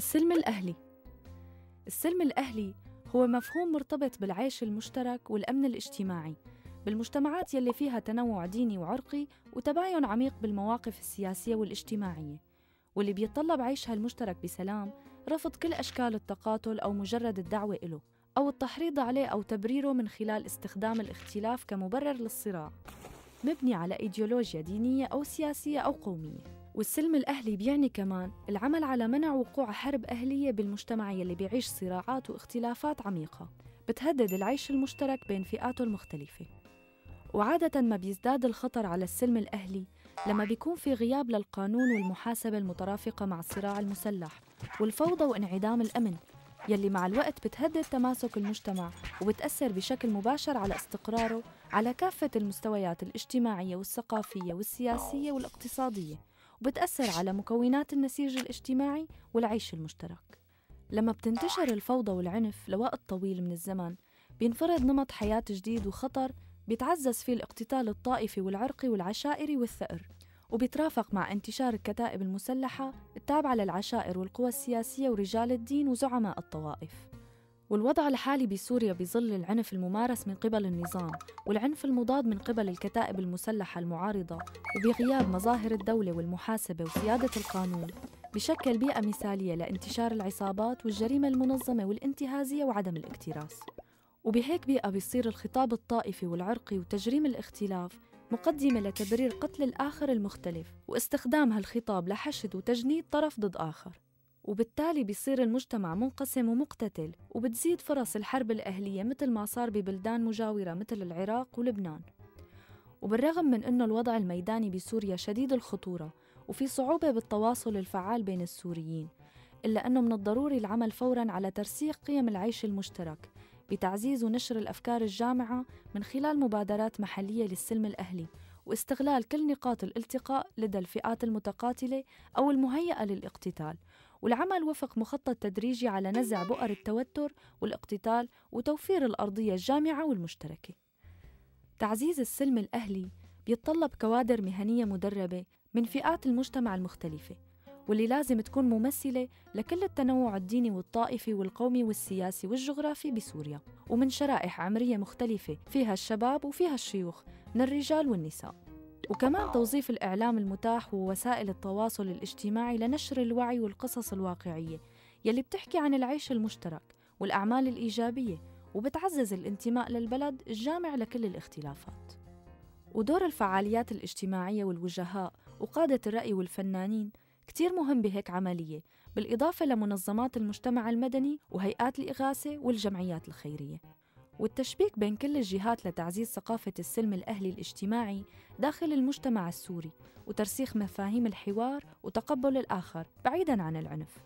السلم الأهلي. السلم الأهلي هو مفهوم مرتبط بالعيش المشترك والأمن الاجتماعي بالمجتمعات يلي فيها تنوع ديني وعرقي وتباين عميق بالمواقف السياسية والاجتماعية. واللي بيتطلب عيشها المشترك بسلام رفض كل أشكال التقاتل أو مجرد الدعوة إله أو التحريض عليه أو تبريره من خلال استخدام الاختلاف كمبرر للصراع. مبني على إيديولوجيا دينية أو سياسية أو قومية. والسلم الأهلي بيعني كمان العمل على منع وقوع حرب أهلية بالمجتمع يلي بيعيش صراعات واختلافات عميقة بتهدد العيش المشترك بين فئاته المختلفة. وعادة ما بيزداد الخطر على السلم الأهلي لما بيكون في غياب للقانون والمحاسبة المترافقة مع الصراع المسلح والفوضى وانعدام الأمن يلي مع الوقت بتهدد تماسك المجتمع وبتأثر بشكل مباشر على استقراره على كافة المستويات الاجتماعية والثقافية والسياسية والاقتصادية. وبتأثر على مكونات النسيج الاجتماعي والعيش المشترك. لما بتنتشر الفوضى والعنف لوقت طويل من الزمن بينفرض نمط حياة جديد وخطر بيتعزز فيه الاقتتال الطائفي والعرقي والعشائري والثأر وبيترافق مع انتشار الكتائب المسلحة التابعة للعشائر والقوى السياسية ورجال الدين وزعماء الطوائف. والوضع الحالي بسوريا بظل العنف الممارس من قبل النظام والعنف المضاد من قبل الكتائب المسلحة المعارضة وبغياب مظاهر الدولة والمحاسبة وسيادة القانون. بشكل بيئة مثالية لانتشار العصابات والجريمة المنظمة والانتهازية وعدم الاكتراث. وبهيك بيئة بيصير الخطاب الطائفي والعرقي وتجريم الاختلاف مقدمة لتبرير قتل الآخر المختلف واستخدام هالخطاب لحشد وتجنيد طرف ضد آخر. وبالتالي بيصير المجتمع منقسم ومقتتل وبتزيد فرص الحرب الأهلية مثل ما صار ببلدان مجاورة مثل العراق ولبنان. وبالرغم من أنه الوضع الميداني بسوريا شديد الخطورة وفي صعوبة بالتواصل الفعال بين السوريين إلا أنه من الضروري العمل فوراً على ترسيخ قيم العيش المشترك بتعزيز ونشر الأفكار الجامعة من خلال مبادرات محلية للسلم الأهلي واستغلال كل نقاط الالتقاء لدى الفئات المتقاتلة أو المهيئة للاقتتال. والعمل وفق مخطط تدريجي على نزع بؤر التوتر والاقتتال وتوفير الأرضية الجامعة والمشتركة. تعزيز السلم الأهلي بيتطلب كوادر مهنية مدربة من فئات المجتمع المختلفة واللي لازم تكون ممثلة لكل التنوع الديني والطائفي والقومي والسياسي والجغرافي بسوريا. ومن شرائح عمرية مختلفة فيها الشباب وفيها الشيوخ من الرجال والنساء. وكمان توظيف الإعلام المتاح ووسائل التواصل الاجتماعي لنشر الوعي والقصص الواقعية يلي بتحكي عن العيش المشترك والأعمال الإيجابية وبتعزز الانتماء للبلد الجامع لكل الاختلافات. ودور الفعاليات الاجتماعية والوجهاء وقادة الرأي والفنانين كتير مهم بهيك عملية بالإضافة لمنظمات المجتمع المدني وهيئات الإغاثة والجمعيات الخيرية. والتشبيك بين كل الجهات لتعزيز ثقافة السلم الأهلي الاجتماعي داخل المجتمع السوري وترسيخ مفاهيم الحوار وتقبل الآخر بعيداً عن العنف.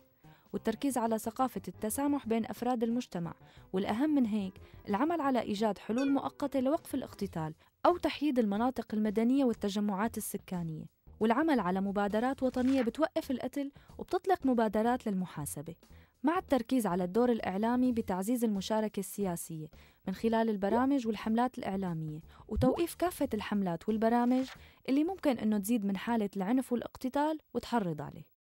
والتركيز على ثقافة التسامح بين أفراد المجتمع والأهم من هيك العمل على إيجاد حلول مؤقتة لوقف الاقتتال أو تحييد المناطق المدنية والتجمعات السكانية. والعمل على مبادرات وطنية بتوقف القتل وبتطلق مبادرات للمحاسبة. مع التركيز على الدور الإعلامي بتعزيز المشاركة السياسية من خلال البرامج والحملات الإعلامية وتوقيف كافة الحملات والبرامج اللي ممكن أنه تزيد من حالة العنف والإقتتال وتحرض عليه.